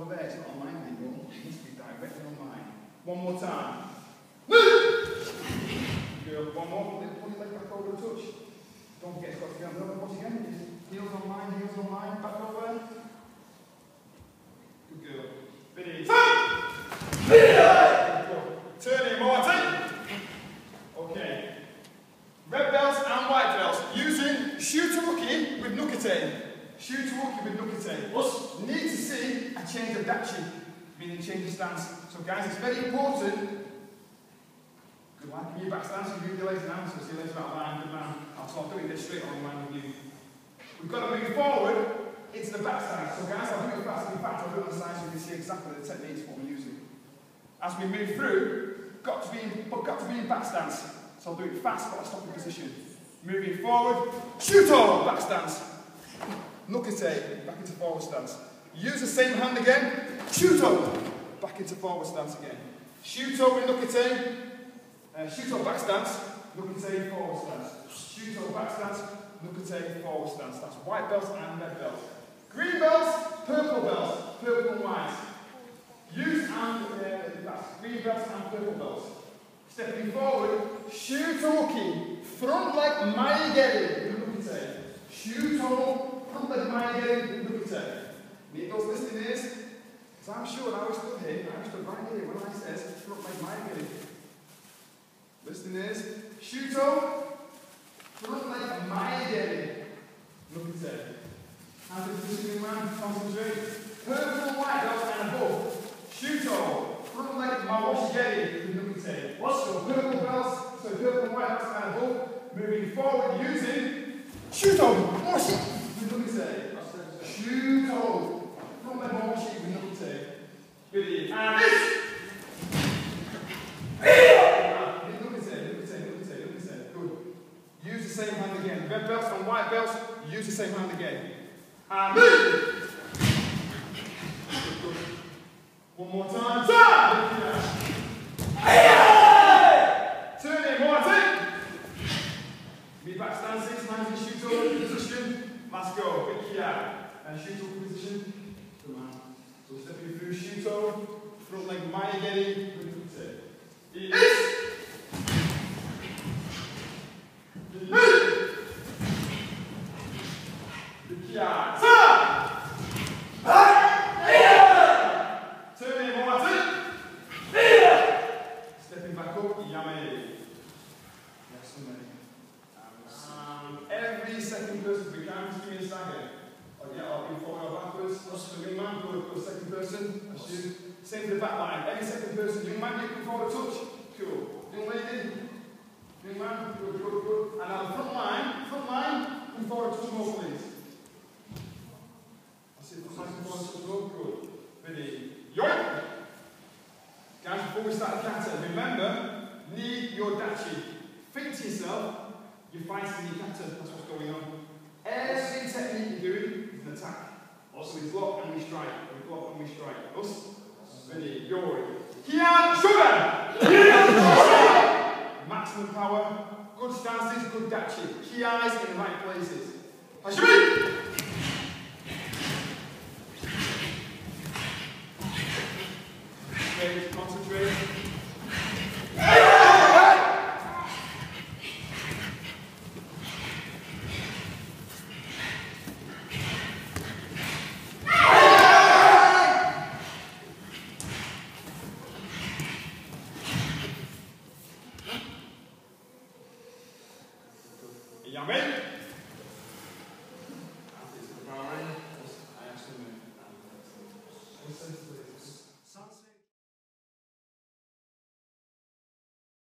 over there. It's not line anymore. It needs to be directly on line. One more time. Move! Good. One more. Pull your leg back over touch. Don't forget it's to on the other. Once again, heels on line, heels on line. Back over. Good girl. Finish. Turn in, Martin. Okay. Red belts and white belts using Shootaruki with Nukite. Shootaruki with Nukite. Us need to see a change of dachi, meaning change of stance. So guys, it's very important. Good. Can you back stance and move your legs now? So see your legs out of line. Good man. I'll talk doing this straight on line with you. We've got to move forward into the back stance. So guys, I'll do it fast. In fact, I'll do it on the side so you can see exactly the techniques what we're using. As we move through, got to be in, got to be in back stance. So I'll do it fast, but I stop in position. Moving forward, shoot shuto, back stance. Nukite, back into forward stance. Use the same hand again, shuto, back into forward stance again. Shuto with nukite, uh, shuto back stance, nukite forward stance. Shuto back stance, nukite forward stance. That's white belts and red belts. Green belts, purple belts, purple and white. Use and uh, that's green belts and purple belts. Stepping forward, shutoki, front leg mae geri. Shuto, front leg nukite. Need those listening ears? Because I'm sure I was stood here, I was stood right here when I said front leg mae geri. Listening ears, shuto, front leg mae geri, nukite. Hands in positioning man, concentrate. Purple and white belts and above. Shuto, front leg mawashi geri, nukite. So purple belts, so purple white belts and above. Moving forward using Shuto, moshi, nukite. Shuto, front leg mawashi, nukite. Good. And this. Good. Use the same hand again. Red belts and white belts, use the same hand again. And move. One more time. Turn. In, Martin. Mid back stand six, hands in over position. Let's go. Big key out. And over position. Come on. So stepping through over. Front leg Maya. Move. Big key out. Turn in, Martin. Stepping back up, yummy. Excellent. Um, every second person we can, just give me a stagger. Oh, yeah, I'll be forward or backwards. Us for the wing man, go, go second person. That's you. Same for the back line. Every second person, young man, you can forward touch. Cool. Young lady, young man, good, good, good. And now the front line, front line, come forward touch more, please. That's it, front line, come forward touch more, good. Ready? Yoink! Guys, before we start the kata, remember, need your dachi. Think to yourself, you're fighting the kata, that's what's going on. Every technique you're doing is an attack. Also, we block and we strike. We block and we strike. Us, ready, yori. Kian Sugar! Maximum power, good stances, good dachi. Key eyes in the right places. Hashimi! amén.